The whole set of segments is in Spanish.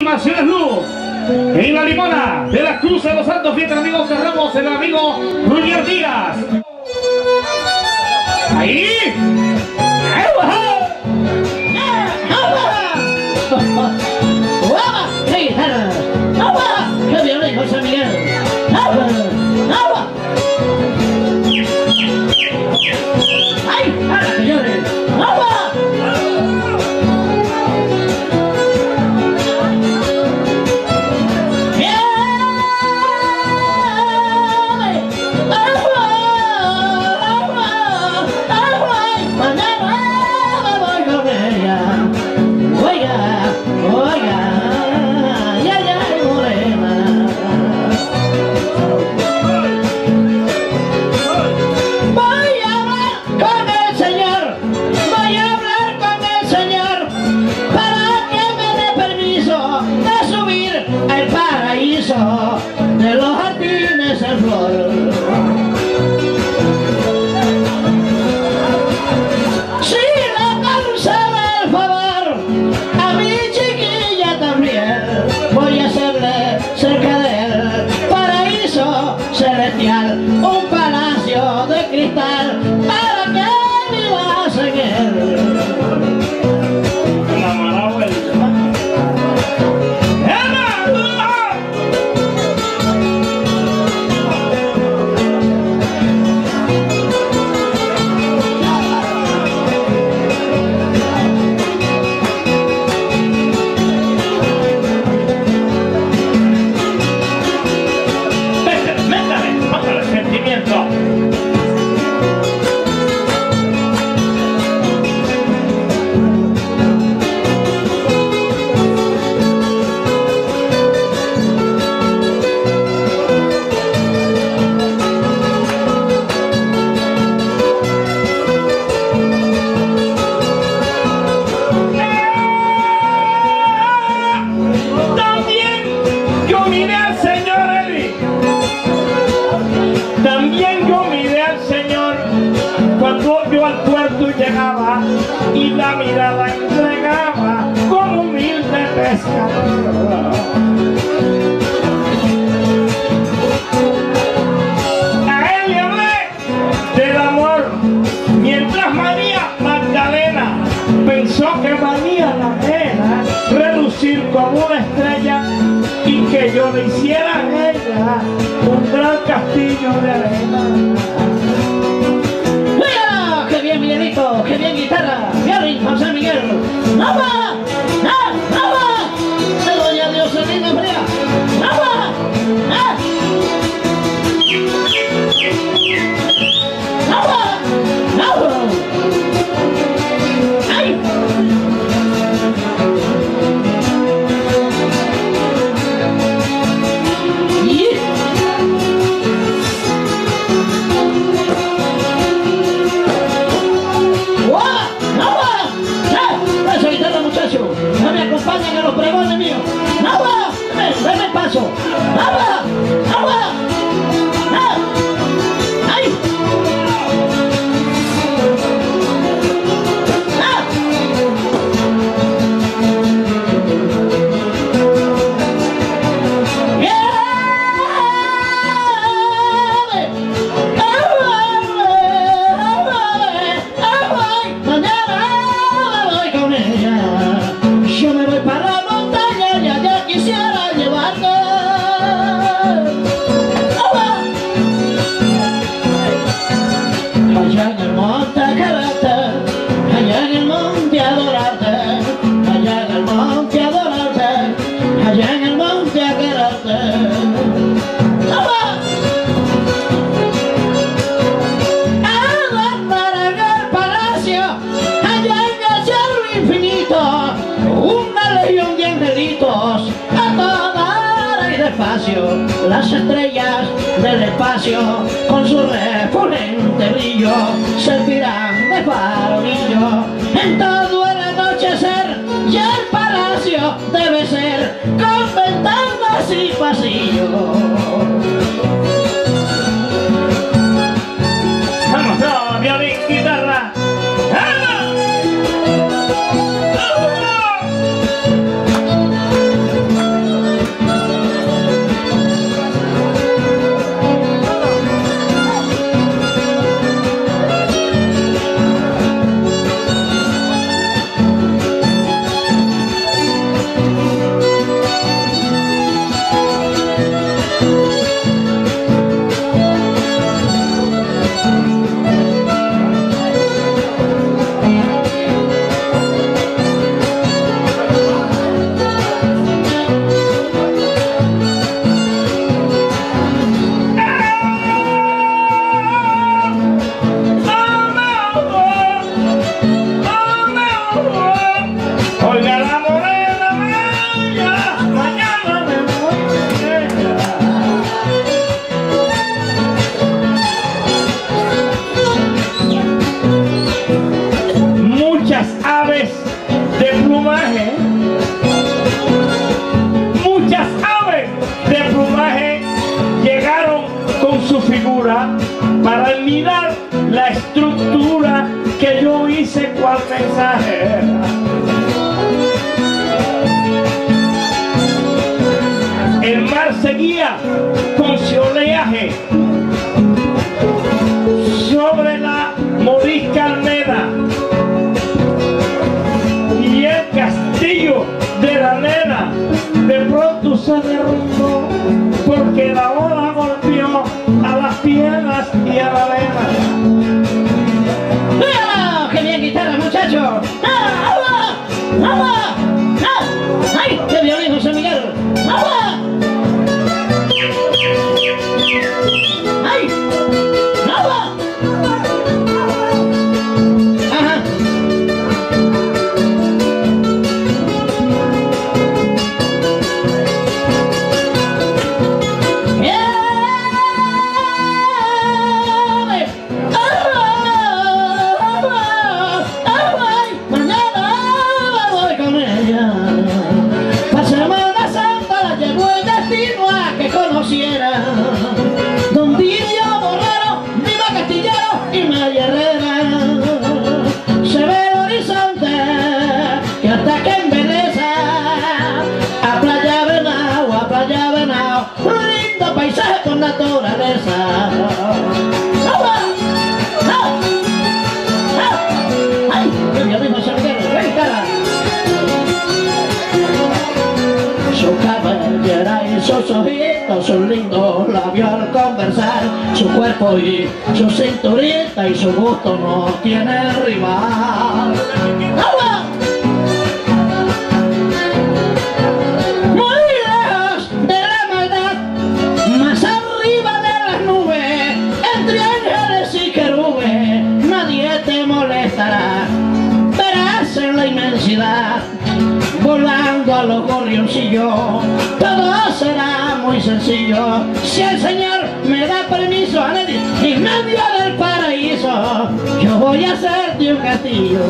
Naciones Blue y la limona de la Cruz de los Santos, fiesta el amigo el amigo Ruñer Díaz. la vida la entregaba como humilde pescadora. A él le hablé del amor, mientras María Magdalena pensó que valía la pena reducir como una estrella y que yo le hiciera ella las estrellas del espacio con su refulgente brillo servirán de farolillo en todo el anochecer y el palacio debe ser con ventanas y pasillos. para mirar la estructura que yo hice cual mensajera. El mar seguía con su oleaje. Sobre la morisca almena y el castillo de la nena de pronto se derrumbó. sus lindos labios conversar, su cuerpo y su cinturita y su gusto no tiene rival. ¡Agua! Muy lejos de la maldad, más arriba de las nubes, entre ángeles y querubes, nadie te molestará, verás en la inmensidad solo gorrioncillo Todo será muy sencillo. Si el Señor me da permiso a nadie Y medio del paraíso Yo voy a hacerte un castillo.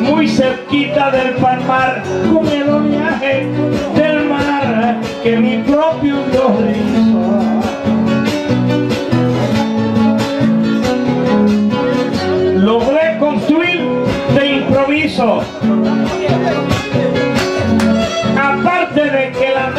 muy cerquita del palmar con el oleaje del mar que mi propio Dios le hizo. Logré construir de improviso, aparte de que la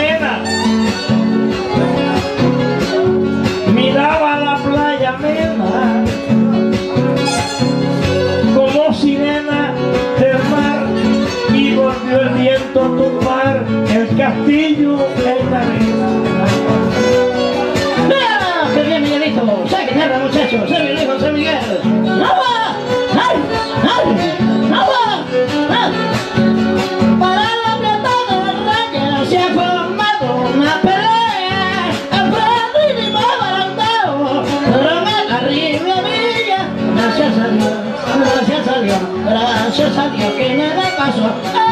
开始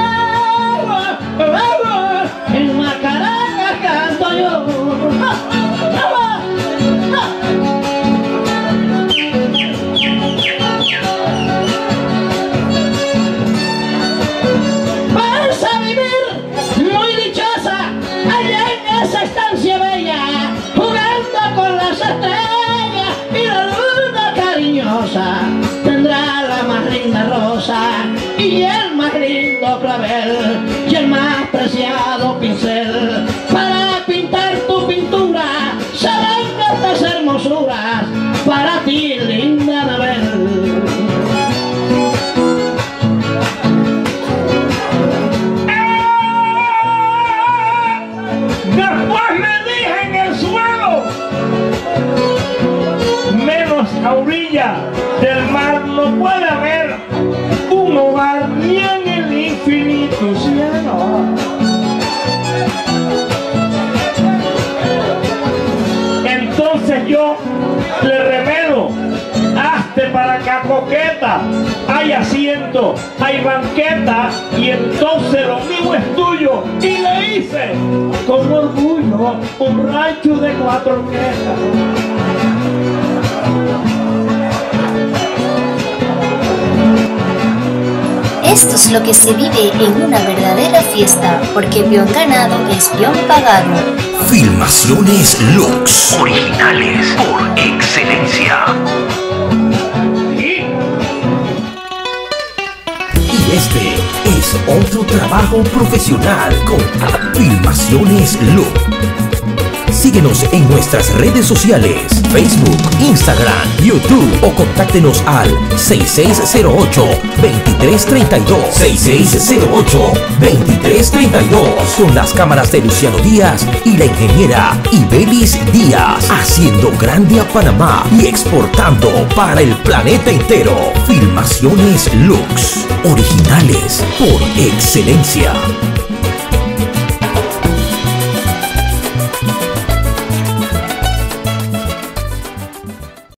del mar no puede haber un hogar ni en el infinito cielo. Entonces yo le remedo, hazte para acá coqueta, hay asiento, hay banqueta, y entonces lo mismo es tuyo, y le hice con orgullo un rancho de cuatro quejas. Esto es lo que se vive en una verdadera fiesta, porque peón ganado es peón pagado. Filmaciones Lux. Originales por excelencia. Y este es otro trabajo profesional con Filmaciones Lux. Síguenos en nuestras redes sociales, Facebook, Instagram, YouTube o contáctenos al 6608-2332. 6608-2332 con las cámaras de Luciano Díaz y la ingeniera Ibelis Díaz, haciendo grande a Panamá y exportando para el planeta entero. Filmaciones Lux, originales por excelencia.